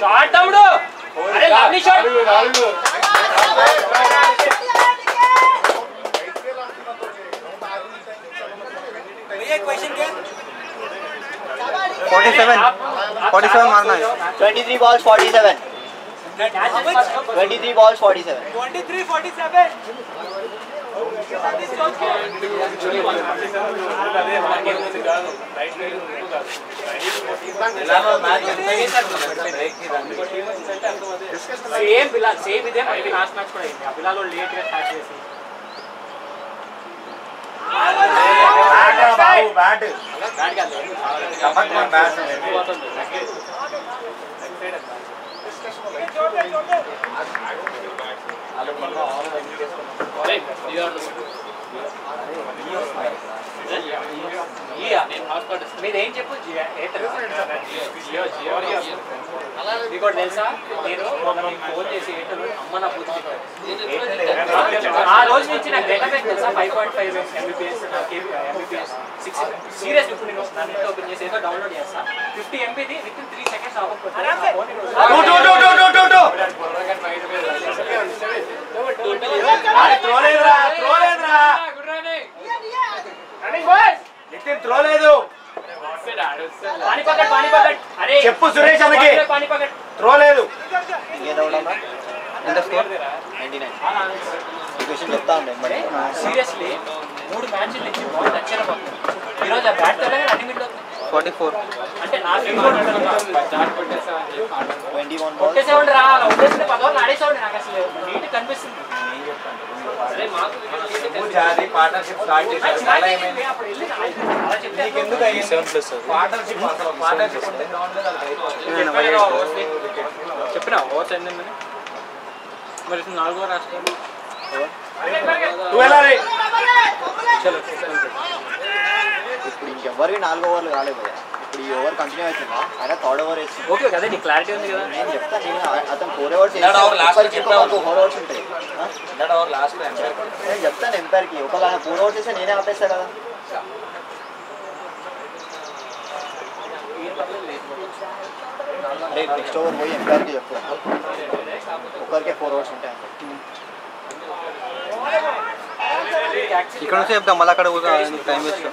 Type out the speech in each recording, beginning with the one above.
Shot down अरे lovely shot भैया question क्या? 47 47 मारना है। 23 balls 47 23 balls 47 23 47 same Bilal same इधर अभी लास्ट मैच पड़ा है बिलाल और लेट गया मैच जैसे बैट बाबू बैट बैट का दे कपक में बैट మీకు ఒకటి తెలుసా నేను మొన్న మీకు ఫోన్ చేసి ఎయిర్టెల్ అమ్మ నా పూర్తి ఆ రోజు నుంచి నాకు డేటా ప్యాక్ తెలుసా five point five Mbps Mbps six serious ఇప్పుడు నేను నా నెట్ ఓపెన్ చేసి ఏదో డౌన్లోడ్ చేస్తా ఫిఫ్టీ ఎంబీది విత్ ఇన్ త్రీ సెకండ్స్ త్రోలేదురా త్రోలేదురా నితిన్ చెప్పు సురేష్ అందుకే త్రోలేదు చెప్తా సీరియస్లీ ఈరోజు ఫార్టీ ఫోర్. జాతి పార్ట్నర్షిప్ స్టార్ట్ చేశారు చాలా ఏమైంది అప్పుడు వెళ్ళి అలా చెప్తే ఎందుకు పార్ట్నర్షిప్ అసలు పార్ట్నర్షిప్ ఉంటే గ్రౌండ్ మీద చెప్పిన ఓవర్స్ అయిందని మరి నాలుగో రాష్ట్రం నువ్వు వెళ్ళాలి ఇప్పుడు ఇంకెవ్వరికి నాలుగు ఓవర్లు కాలేదు భయ్యా. ఇప్పుడు ఈ ఓవర్ కంటిన్యూ అవుతుందా ఆయన థర్డ్ ఓవర్ వేస్తుంది ఓకే ఓకే అదే క్లారిటీ ఉంది కదా నేను చెప్తా నేను అతను ఫోర్ అవర్స్ నాకు ఫోర్ అవర్స్ ఉంటాయి ఓవర్ లాస్ట్ నేను చెప్తాను ఎంపైర్కి ఒకవేళ ఫోర్ అవర్స్ వేస్తే నేనే ఆపేస్తా కదా అరే నెక్స్ట్ ఓవర్ పోయి ఎంపైర్కి చెప్తాను ఒకరికే ఫోర్ అవర్స్ ఉంటాయి ఇక్కడ నుంచి చెప్తాం మళ్ళీ అక్కడ టైం వేస్తాం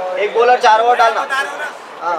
एक बॉलर चार ओवर डालना। हाँ